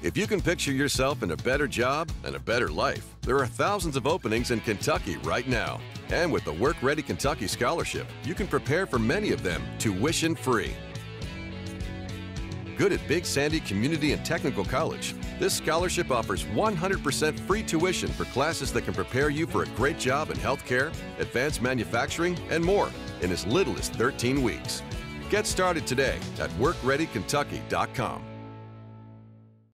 If you can picture yourself in a better job and a better life, there are thousands of openings in Kentucky right now. And with the Work Ready Kentucky Scholarship, you can prepare for many of them tuition free. Good at Big Sandy Community and Technical College, this scholarship offers 100% free tuition for classes that can prepare you for a great job in healthcare, advanced manufacturing, and more in as little as 13 weeks. Get started today at WorkReadyKentucky.com.